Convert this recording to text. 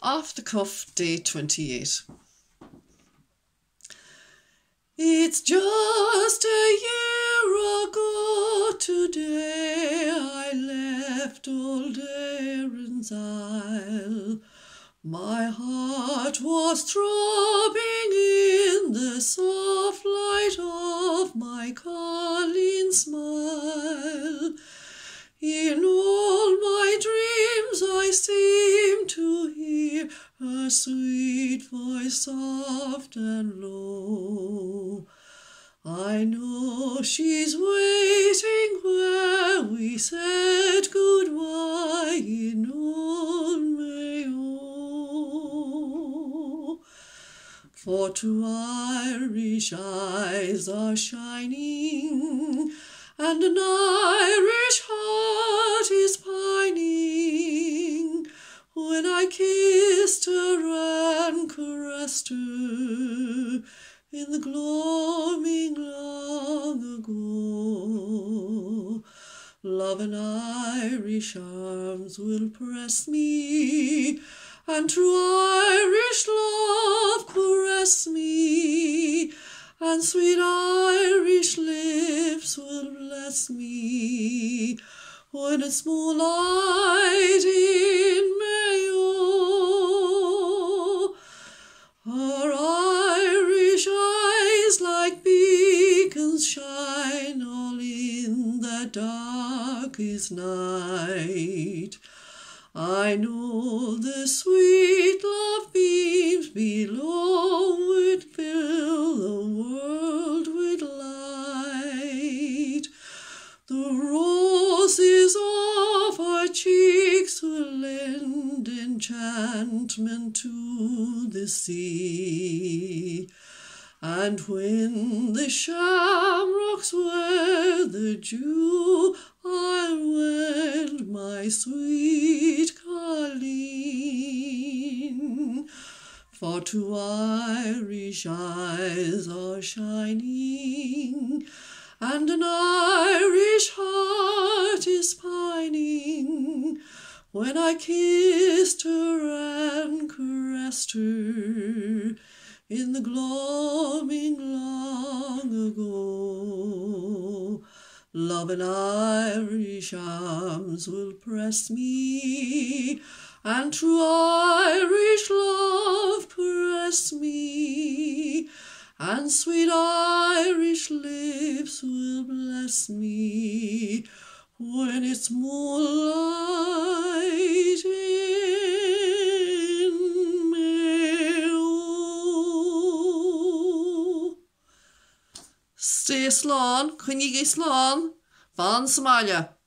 Off the cuff, day 28. It's just a year ago today I left old Erin's Isle. My heart was throbbing in the soft light of my Colleen's smile. Sweet voice soft and low. I know she's waiting where we said goodbye in old Mayo. For two Irish eyes are shining, and an Irish heart her in the gloaming long ago, love and Irish arms will press me, and true Irish love caress me, and sweet Irish lips will bless me. When a it's moonlight the darkest night. I know the sweet love beams below would fill the world with light. The roses of our cheeks will lend enchantment to the sea. And when the shamrocks wear the dew, I'll wed my sweet Colleen. For two Irish eyes are shining, and an Irish heart is pining. When I kissed her and caressed her in the gloaming long ago, love and Irish arms will press me, and true Irish love press me, and sweet Irish lips will bless me. When it's moonlight Stay slán, chuinnig é slán, fan Somalia.